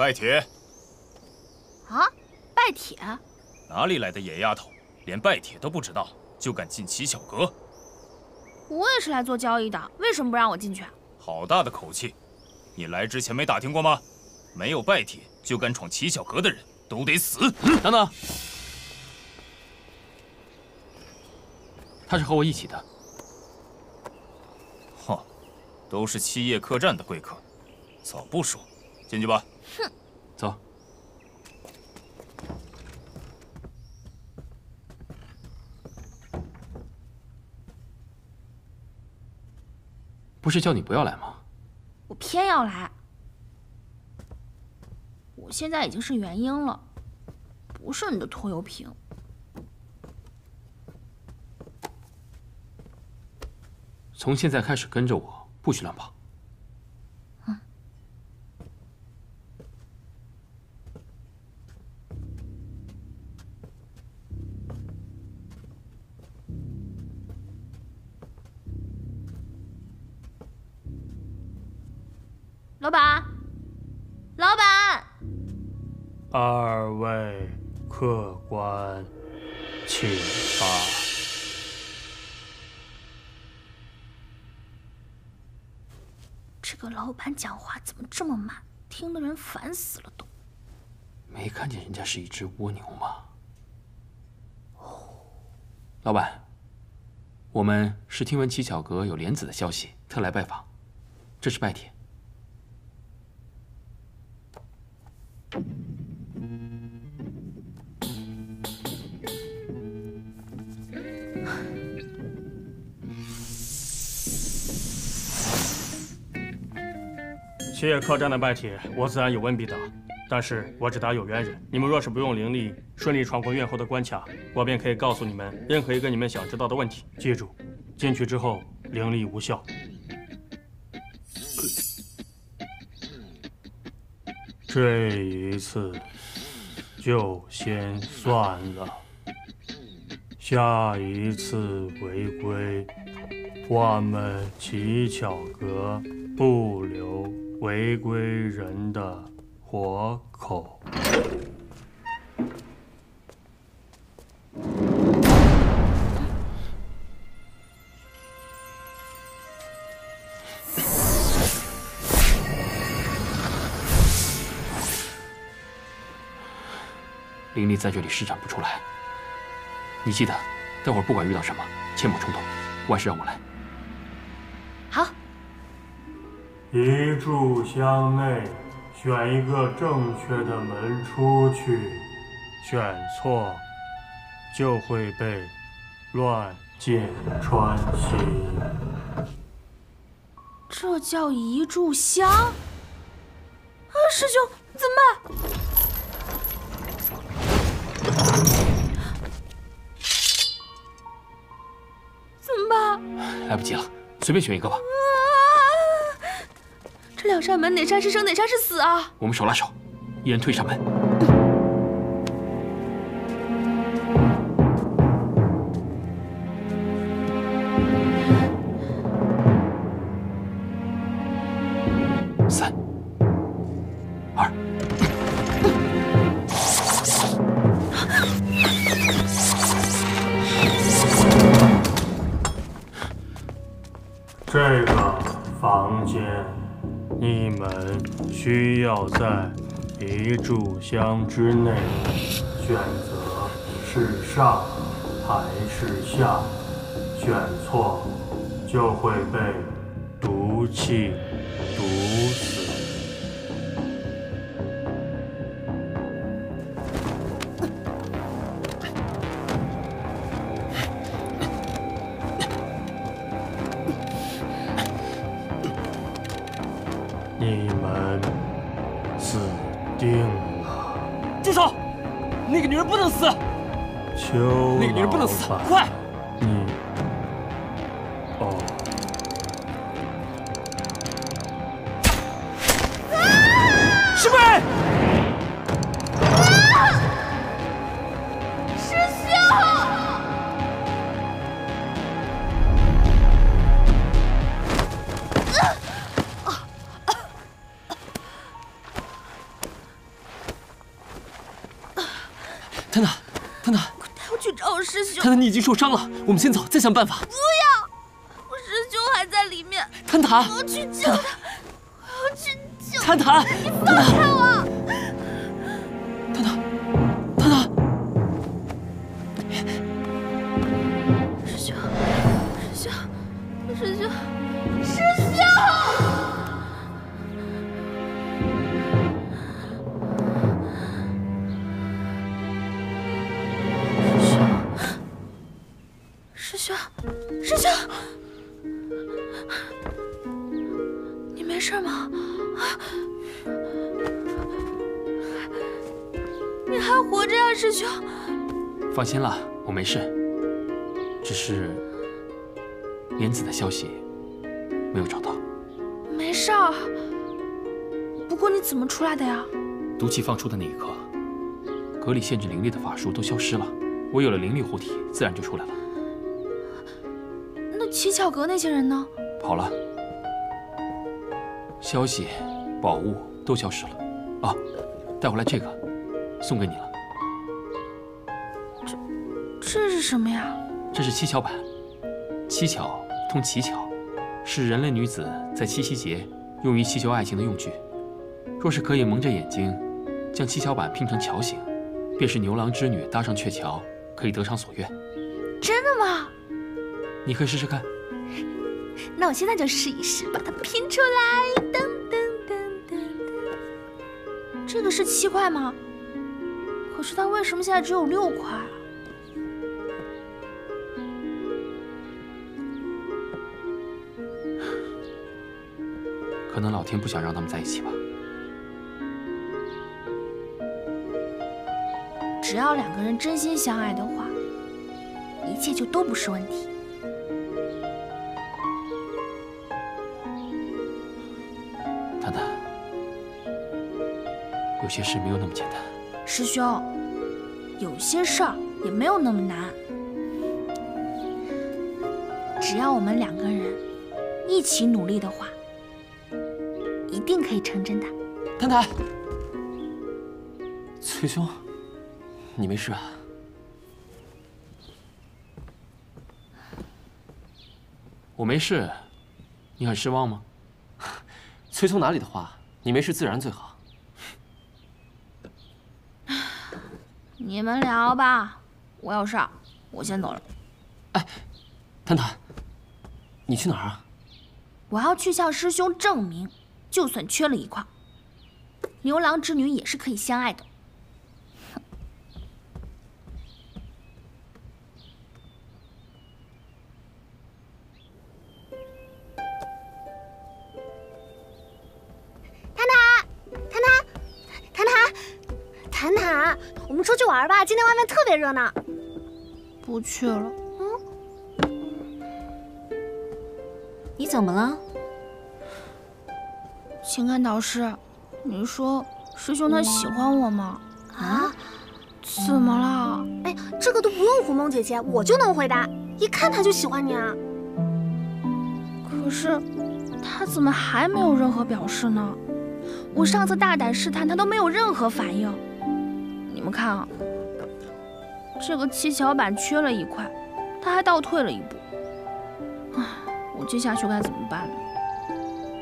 拜帖，啊，拜帖？哪里来的野丫头，连拜帖都不知道，就敢进齐小阁？我也是来做交易的，为什么不让我进去？好大的口气！你来之前没打听过吗？没有拜帖就敢闯齐小阁的人都得死！等等，他是和我一起的。哼，都是七夜客栈的贵客，早不说，进去吧。哼，不是叫你不要来吗？我偏要来。我现在已经是元婴了，不是你的拖油瓶。从现在开始跟着我，不许乱跑。老板讲话怎么这么慢？听的人烦死了都。没看见人家是一只蜗牛吗？老板，我们是听闻七巧阁有莲子的消息，特来拜访。这是拜帖。七叶客栈的拜帖，我自然有问必答。但是我只答有缘人。你们若是不用灵力顺利闯过院后的关卡，我便可以告诉你们任何一个你们想知道的问题。记住，进去之后灵力无效。这一次就先算了，下一次违规，我们乞巧阁不留违规人的活口。灵力在这里施展不出来。你记得，待会儿不管遇到什么，切莫冲动，万事让我来。一炷香内选一个正确的门出去，选错就会被乱箭穿心。这叫一炷香。啊，师兄，怎么办？怎么办？来不及了，随便选一个吧。两扇门哪扇是生哪扇是死啊？我们手拉手，一人推一扇门。要在一炷香之内选择是上还是下，选错就会被毒气毒死。不能死！邱那个女人不能死快！你已经受伤了，我们先走，再想办法。不要我师兄还在里面，谭谭我，要去救放心了，我没事，只是莲子的消息没有找到，没事儿。不过你怎么出来的呀？毒气放出的那一刻，格里限制灵力的法术都消失了，我有了灵力护体，自然就出来了，那七巧阁那些人呢？跑了，消息、宝物都消失了。啊，带回来这个，送给你了，什么呀？这是七巧板，七巧通乞巧，是人类女子在七夕节用于祈求爱情的用具。若是可以蒙着眼睛，将七巧板拼成桥形，便是牛郎织女搭上鹊桥，可以得偿所愿。真的吗？你可以试试看。那我现在就试一试，把它拼出来。噔噔噔噔噔。这个是七块吗？可是它为什么现在只有六块天不想让他们在一起吧。只要两个人真心相爱的话，一切就都不是问题。探探，有些事没有那么简单。师兄，有些事儿也没有那么难，只要我们两个人一起努力的话，一定可以成真的。探探，崔兄，你没事啊？我没事，你很失望吗？崔兄哪里的话，你没事自然最好。你们聊吧，我有事儿，我先走了。探探，你去哪儿啊？我要去向师兄证明，就算缺了一块，牛郎织女也是可以相爱的。谈谈，谈谈，我们出去玩吧，今天外面特别热闹。不去了，你怎么了？情感导师，你说师兄他喜欢我吗？啊？怎么了？哎，这个都不用胡梦姐姐，我就能回答。一看他就喜欢你啊。可是他怎么还没有任何表示呢？我上次大胆试探，他都没有任何反应。你们看啊，这个七巧板缺了一块，他还倒退了一步。唉，我接下去该怎么办？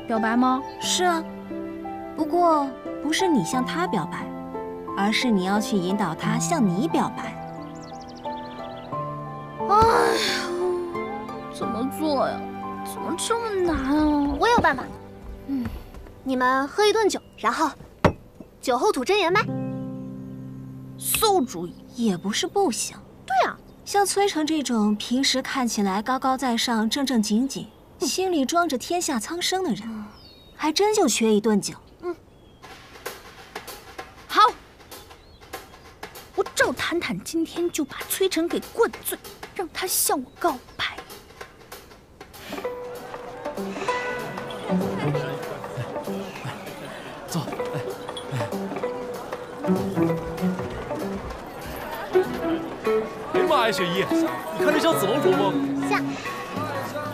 表白吗？是啊，不过不是你向他表白，而是你要去引导他向你表白。哎呦，怎么做呀？怎么这么难啊？我有办法。嗯，你们喝一顿酒，然后酒后吐真言呗。馊主意也不是不行。对啊，像崔成这种平时看起来高高在上、正正经经，心里装着天下苍生的人，还真就缺一顿酒。嗯，好，我赵坦坦今天就把崔晨给灌醉，让他向我告白。坐。哎呀妈呀，雪姨，你看这像紫龙珠不？像。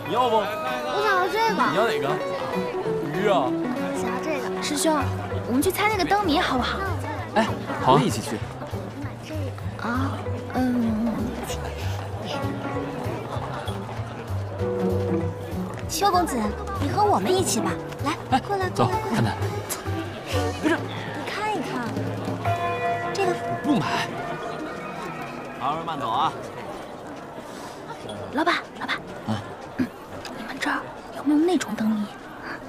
你要不？我想要这个。你要哪个？想要这个。师兄，我们去猜那个灯谜好不好？哎，好，我们一起去。买这个。啊，嗯。邱公子，你和我们一起吧。来，过来，走，看看。不是，你看一看，这个不买。二位慢走啊。老板，老板，啊，你们这儿有没有那种灯谜？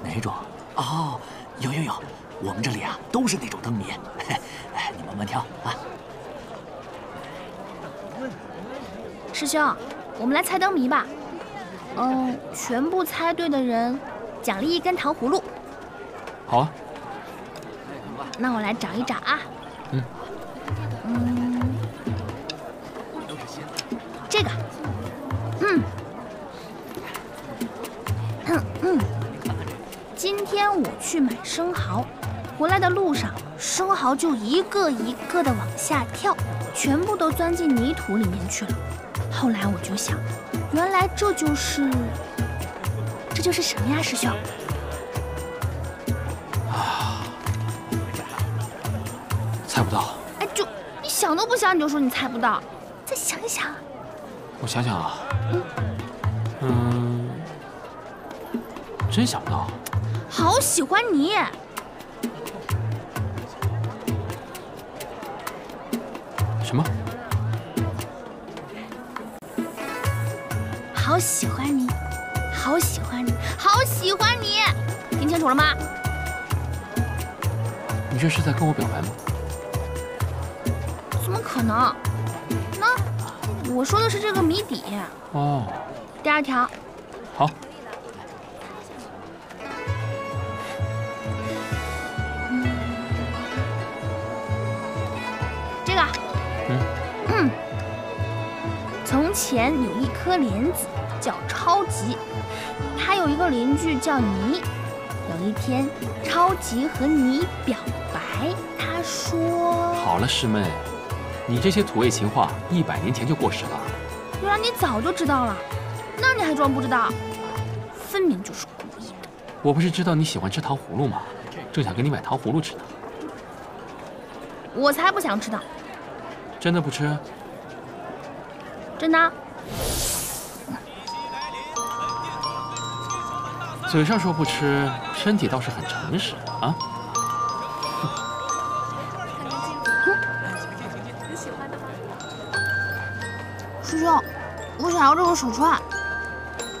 哪种？哦，有有有，我们这里啊都是那种灯谜。哎，你慢慢挑啊。师兄，我们来猜灯谜吧。嗯，全部猜对的人奖励一根糖葫芦。好啊。那我来找一找啊。嗯。嗯。这个。嗯。嗯嗯。今天我去买生蚝，回来的路上，生蚝就一个一个的往下跳，全部都钻进泥土里面去了。后来我就想。原来这就是，这就是什么呀，师兄？啊，猜不到。哎，就你想都不想你就说你猜不到，再想一想。我想想啊，嗯，真想不到。好喜欢你。好喜欢你，好喜欢你，好喜欢你，听清楚了吗？你这是在跟我表白吗？怎么可能？那我说的是这个谜底。哦。第二条。好。这个。嗯。嗯。从前有一颗莲子。叫超级，他有一个邻居叫尼。有一天，超级和尼表白，他说：“好了，师妹，你这些土味情话一百年前就过时了。”原来你早就知道了，那你还装不知道？分明就是故意的。我不是知道你喜欢吃糖葫芦吗？正想给你买糖葫芦吃呢。我才不想吃呢。真的不吃？真的。嘴上说不吃，身体倒是很诚实啊！师兄，我想要这个手串。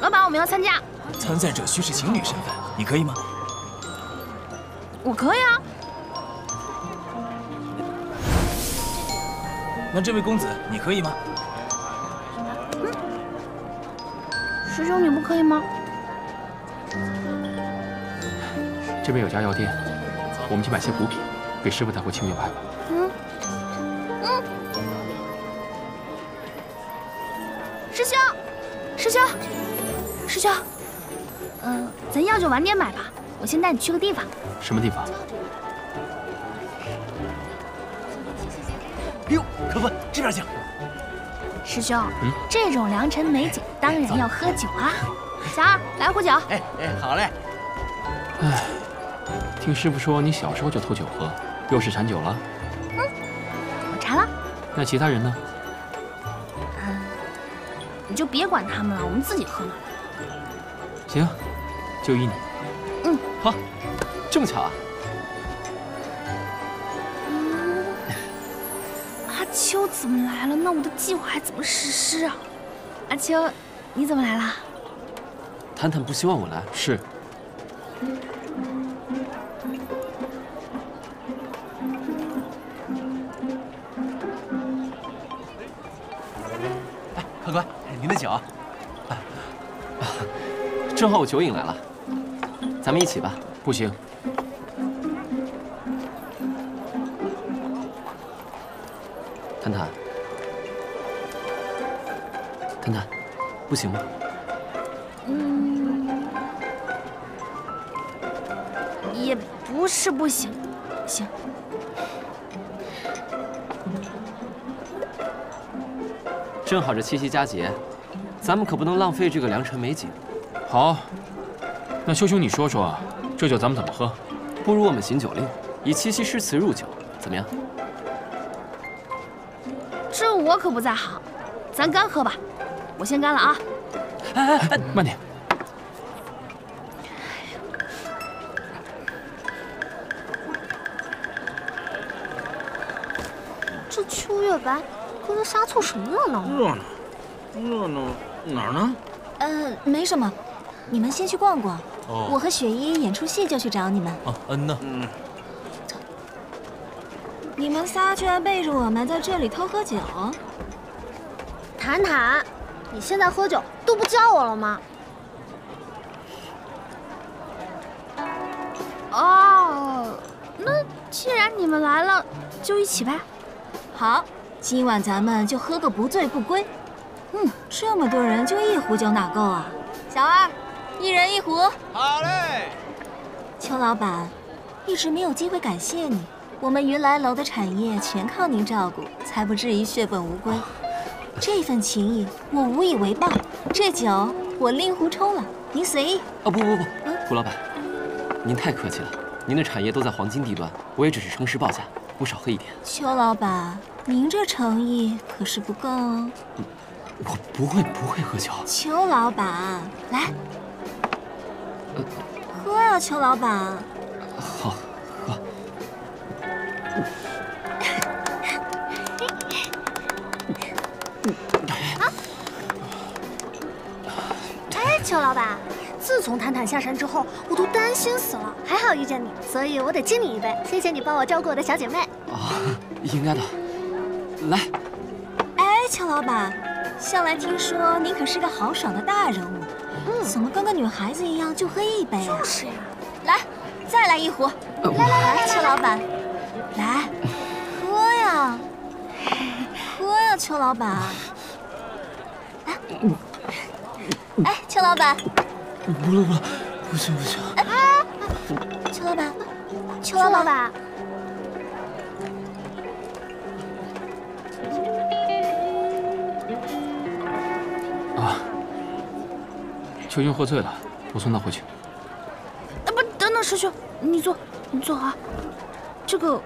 老板，我们要参加。参赛者需是情侣身份，你可以吗？我可以啊。那这位公子，你可以吗？师兄，你不可以吗？这边有家药店，我们去买些补品，给师傅带回青玉派吧。嗯嗯。师兄，师兄，师兄，嗯，咱药就晚点买吧。我先带你去个地方。什么地方？哎呦，可不，这边请。师兄，嗯这种良辰美景，当然要喝酒啊。小二，来壶酒。哎哎，好嘞。哎。听师傅说你小时候就偷酒喝，又是馋酒了？嗯，我馋了。那其他人呢？嗯，你就别管他们了，我们自己喝嘛。行，就依你。嗯，好，这么巧啊！阿秋怎么来了？那我的计划还怎么实施啊？阿秋，你怎么来了？谈谈不希望我来，是。哎，您的酒。啊，正好我酒瘾来了，咱们一起吧。不行。谈谈，谈谈，不行吗？嗯，也不是不行，行。正好这七夕佳节，咱们可不能浪费这个良辰美景。好，那修兄你说说，这酒咱们怎么喝？不如我们行酒令，以七夕诗词入酒，怎么样？这我可不在行，咱干喝吧。我先干了啊！哎哎哎，慢点。这秋月白跟着杀凑什么热闹？热闹，热闹哪儿呢？呃，没什么，你们先去逛逛。哦我和雪姨演出戏就去找你们。啊，嗯呢？嗯。你们仨居然背着我们在这里偷喝酒？坦坦，你现在喝酒都不叫我了吗？哦，那既然你们来了，就一起吧。好，今晚咱们就喝个不醉不归。嗯，这么多人就一壶酒哪够啊？小二，一人一壶。好嘞。邱老板，一直没有机会感谢你，我们云来楼的产业全靠您照顾，才不至于血本无归。这份情谊我无以为报，这酒我拎壶抽了，您随意。啊，不不不，胡老板，您太客气了。您的产业都在黄金地段，我也只是诚实报价，不少喝一点。邱老板，您这诚意可是不够哦。我不会不会喝酒。邱老板，来，喝呀，邱老板。好，喝。哎，邱老板，自从坦坦下山之后，我都担心死了。还好遇见你，所以我得敬你一杯。谢谢你帮我照顾我的小姐妹。啊，应该的。来，哎，邱老板，向来听说您可是个豪爽的大人物，嗯，怎么跟个女孩子一样就喝一杯啊？就是呀。来，再来一壶。呃来来来，邱老板，来，喝呀，喝呀，邱老板。来，哎，邱老板，不了不了，不行不行。哎，邱老板，邱老板，秋兄喝醉了，我送他回去。啊不，等等，师兄，你坐，你坐啊。这个，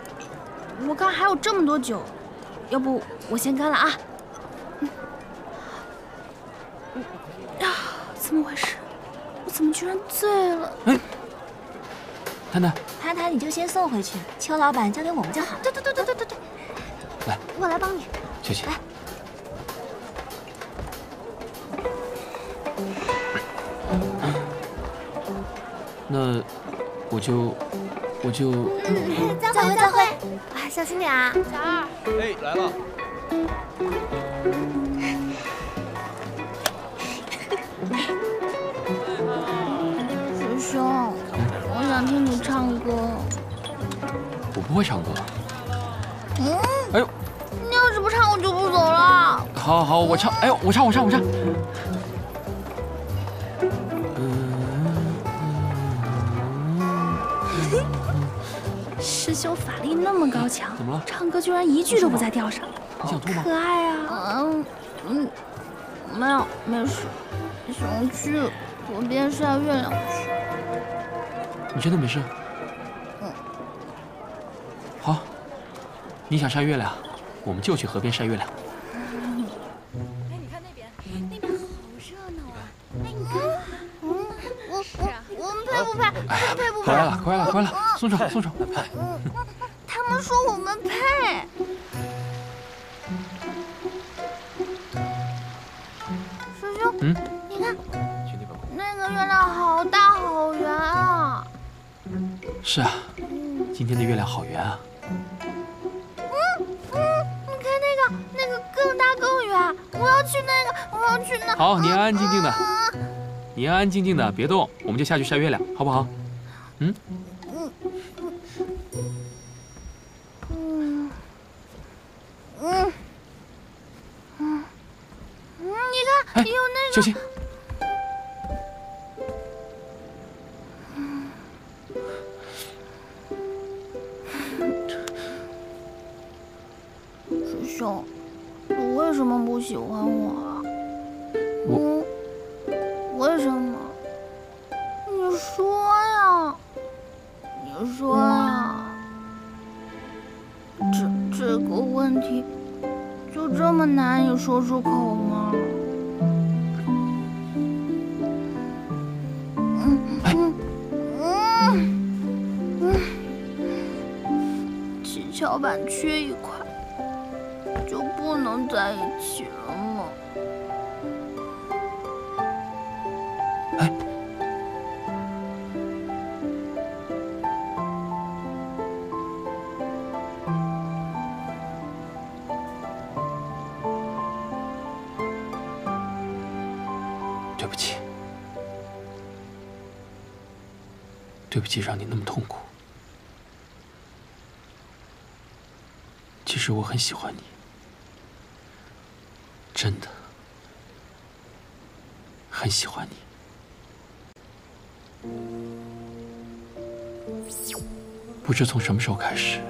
我看还有这么多酒，要不我先干了啊。嗯啊，怎么回事？我怎么居然醉了？哎谈谈，谈谈你就先送回去，邱老板交给我们就好。对对对对对对对，来，我来帮你。谢谢。那我就我就嗯，再会再会。哎，小心点啊，小二。哎，来了。师兄，我想听你唱歌。我不会唱歌。嗯，哎呦，你要是不唱，我就不走了。好好好，我唱。哎呦，我唱我唱我唱。法力那么高强，怎么了？唱歌居然一句都不在调上，你想吐吗？可爱啊！嗯嗯，没有，没事。想去河边晒月亮去。你真的没事？嗯。好，你想晒月亮，我们就去河边晒月亮。哎，你看那边，那边好热闹啊！哎，你看，嗯，不配，不配不配。快来了，快来了，快来了，松手，松手。说我们配。师兄，嗯，你看，那个月亮好大好圆啊！是啊，今天的月亮好圆啊。嗯嗯，你看那个，那个更大更圆，我要去那个，我要去那。好，你安安静静的，你安安静静的，别动，我们就下去晒月亮，好不好？嗯。嗯小心！对不起，让你那么痛苦。其实我很喜欢你，真的很喜欢你。不知从什么时候开始，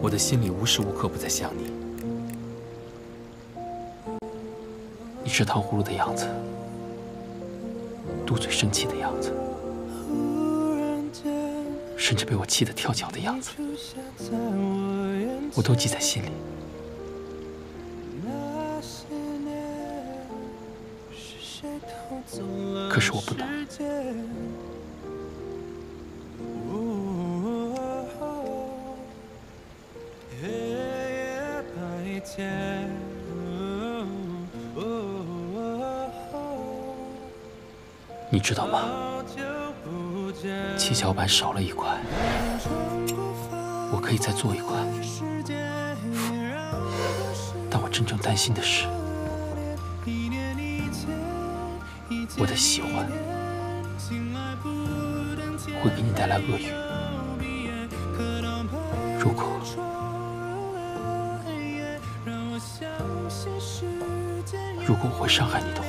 我的心里无时无刻不在想你。你吃糖葫芦的样子，嘟嘴生气的样子，甚至被我气得跳脚的样子，我都记在心里。可是我不能。你知道吗？七巧板少了一块，我可以再做一块。但我真正担心的是，我的喜欢会给你带来厄运。如果如果我会伤害你的话，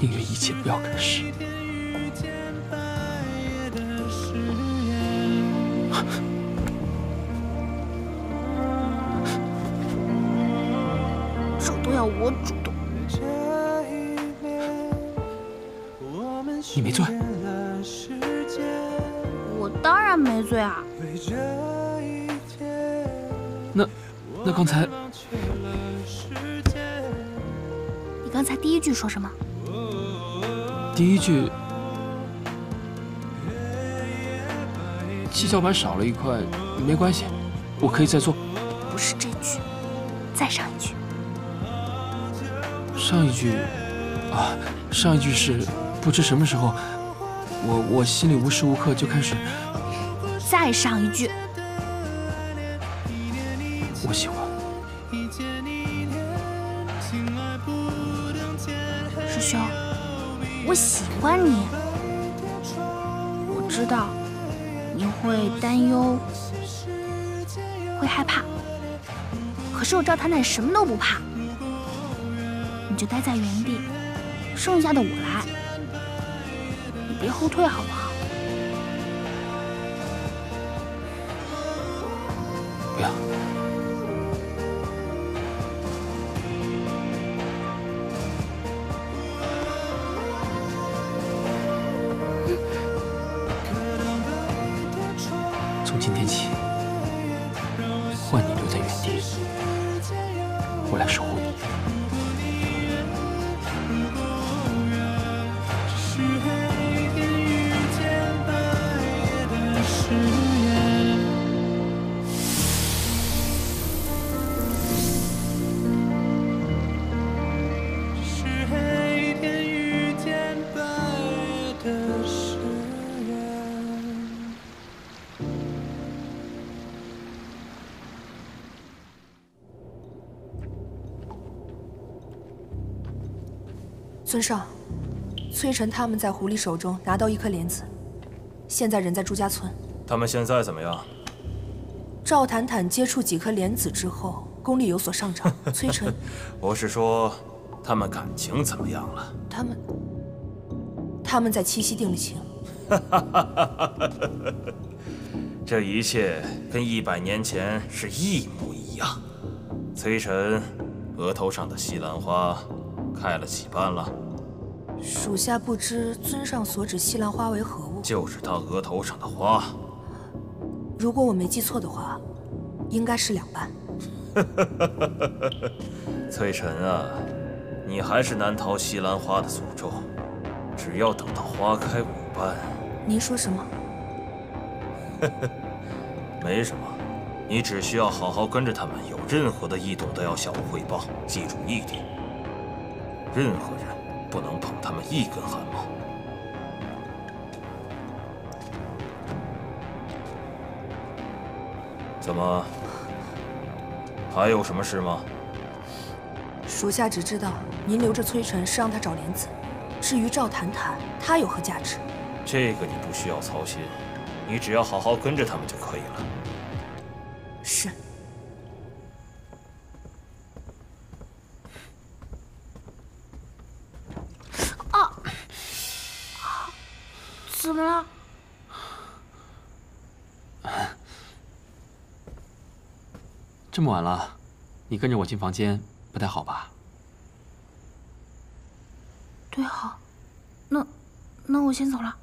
宁愿一切不要开始。这都要我主动。你没醉？我当然没醉啊。那那刚才你刚才第一句说什么？第一句，七巧板少了一块，没关系，我可以再做。不是这句，再上一句。上一句啊，上一句是不知什么时候，我我心里无时无刻就开始。再上一句。我喜欢。喜欢你。我知道你会担忧，会害怕。可是我赵太太什么都不怕，你就待在原地，剩下的我来。你别后退好不好？尊上，崔晨他们在狐狸手中拿到一颗莲子，现在人在朱家村。他们现在怎么样？赵坦坦接触几颗莲子之后，功力有所上涨。崔晨，我是说，他们感情怎么样了？他们，他们在七夕定了情。这一切跟一百年前是一模一样。崔晨，额头上的西兰花开了几瓣了？属下不知尊上所指西兰花为何物。就是他额头上的花。如果我没记错的话，应该是两瓣。翠晨啊，你还是难逃西兰花的诅咒。只要等到花开五瓣。您说什么？没什么，你只需要好好跟着他们，有任何的异动都要向我汇报。记住一点，任何人不能碰他们一根汗毛。怎么？还有什么事吗？属下只知道您留着崔晨是让他找莲子，至于赵谈谈，他有何价值？这个你不需要操心，你只要好好跟着他们就可以了。这么晚了，你跟着我进房间不太好吧？对，好。那，那我先走了。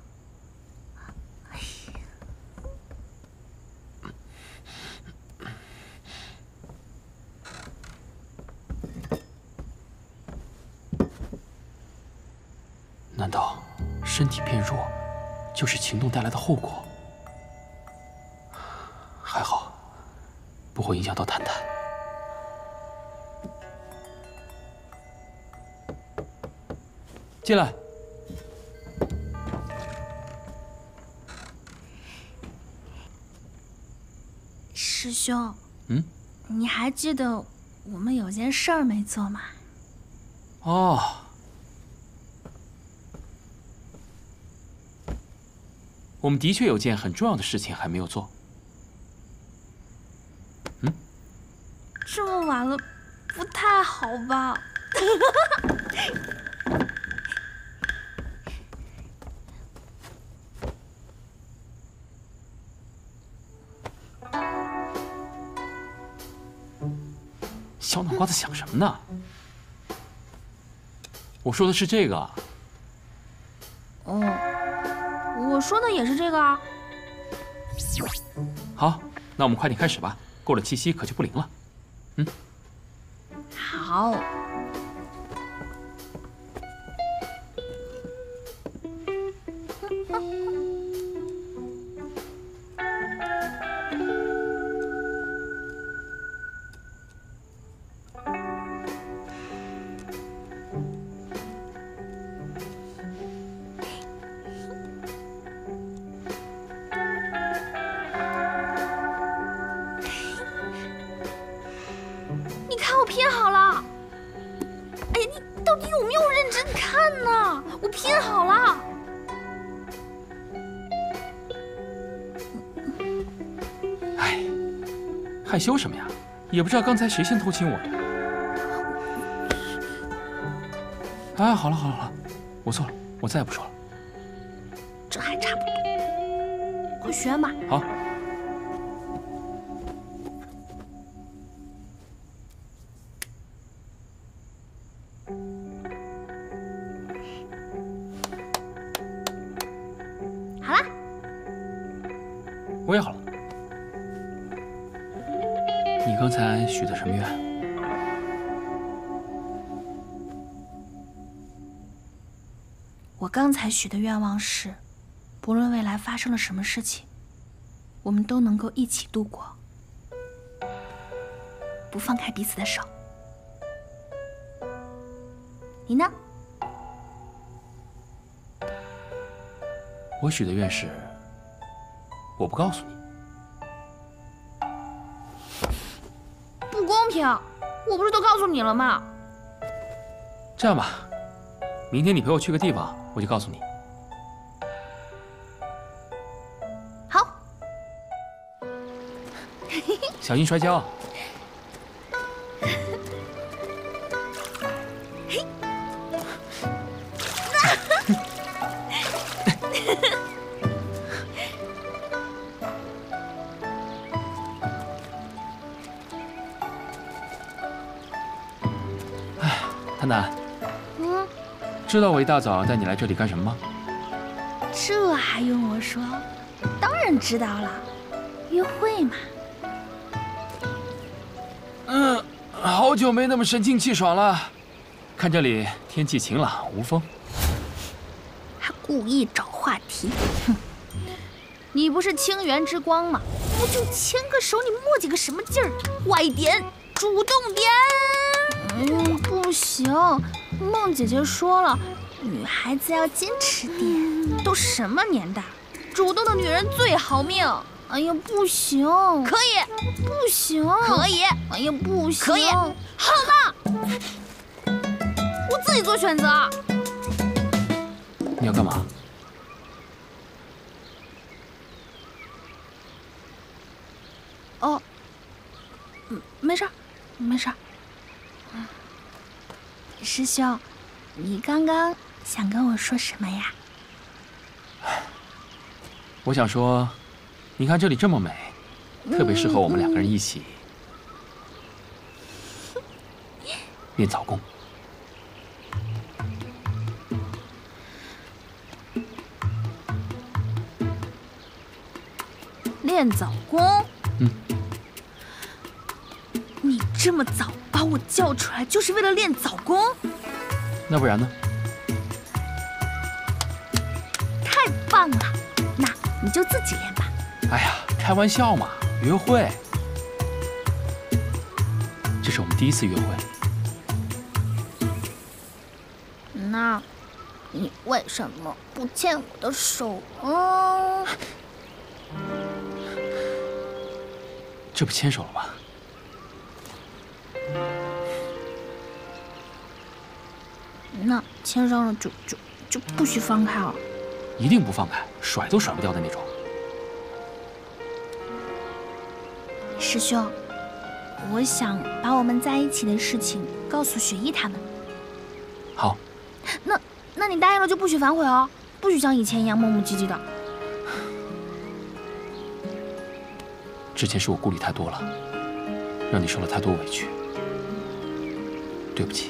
难道身体变弱，就是情动带来的后果？会影响到坦坦。进来。师兄，嗯，你还记得我们有件事儿没做吗？哦。我们的确有件很重要的事情还没有做。脑瓜子想什么呢？我说的是这个。哦。我说的也是这个啊。好，那我们快点开始吧，过了七夕可就不灵了。嗯。好。也不知道刚才谁先偷亲我的。哎，好了好了好了，我错了，我再也不说了。这还差不多，快学吧。好。许的什么愿？我刚才许的愿望是，不论未来发生了什么事情，我们都能够一起度过，不放开彼此的手。你呢？我许的愿是。我不告诉你，我不是都告诉你了吗？这样吧，明天你陪我去个地方，我就告诉你。好，小心摔跤。哎，谭谭，嗯，知道我一大早带你来这里干什么吗？这还用我说？当然知道了，约会嘛。嗯，好久没那么神清气爽了。看这里天气晴朗无风，还故意找话题。哼，你不是清源之光吗？不就牵个手，你磨叽个什么劲儿？快点，主动点！行，梦姐姐说了，女孩子要坚持点。都什么年代，主动的女人最好命。哎呀，不行，可以，不行，可以，哎呀，不行，可以，好了，我自己做选择。你要干嘛？哦，嗯，没事儿，没事儿。嗯，师兄，你刚刚想跟我说什么呀？我想说，你看这里这么美，特别适合我们两个人一起 练早功。练早功？嗯。你这么早把我叫出来，就是为了练早功？那不然呢？太棒了！那你就自己练吧。哎呀，开玩笑嘛，约会。这是我们第一次约会。那，你为什么不牵我的手啊？这不牵手了吗？那牵上了就就就不许放开了。一定不放开，甩都甩不掉的那种。师兄，我想把我们在一起的事情告诉雪依他们。好。那那你答应了就不许反悔哦，不许像以前一样磨磨唧唧的。之前是我顾虑太多了，让你受了太多委屈，对不起。